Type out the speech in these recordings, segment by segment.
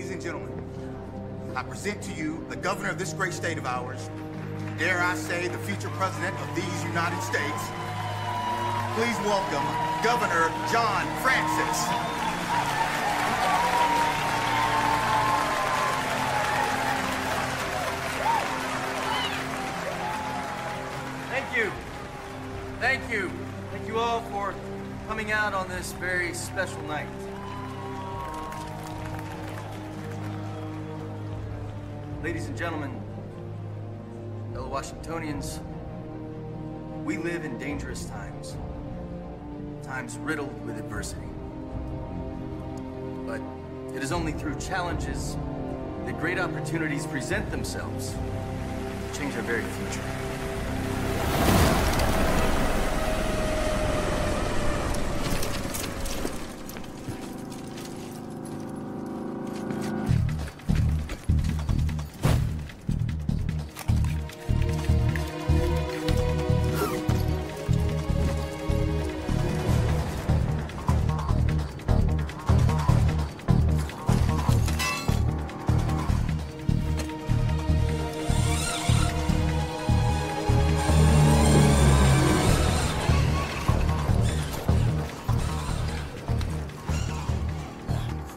Ladies and gentlemen, I present to you the governor of this great state of ours, dare I say, the future president of these United States. Please welcome Governor John Francis. Thank you. Thank you. Thank you all for coming out on this very special night. Ladies and gentlemen, fellow Washingtonians, we live in dangerous times. Times riddled with adversity. But it is only through challenges that great opportunities present themselves to change our very future.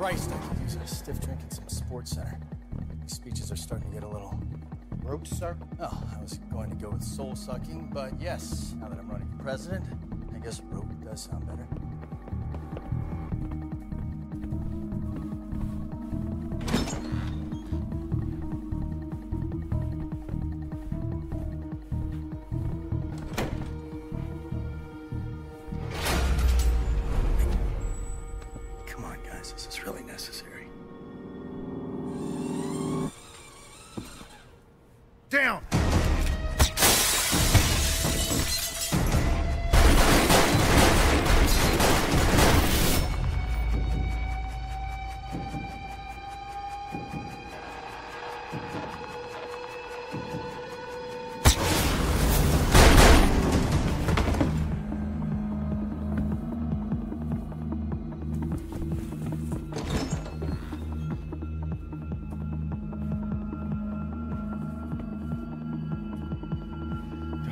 Christ, I could use a stiff drink in some sports center. These speeches are starting to get a little. Roach, sir? Oh, I was going to go with soul sucking, but yes, now that I'm running for president, I guess rope does sound better. Down!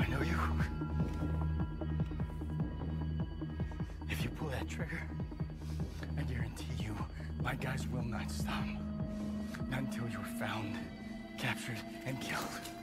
I know you? If you pull that trigger, I guarantee you, my guys will not stop. Not until you're found, captured, and killed.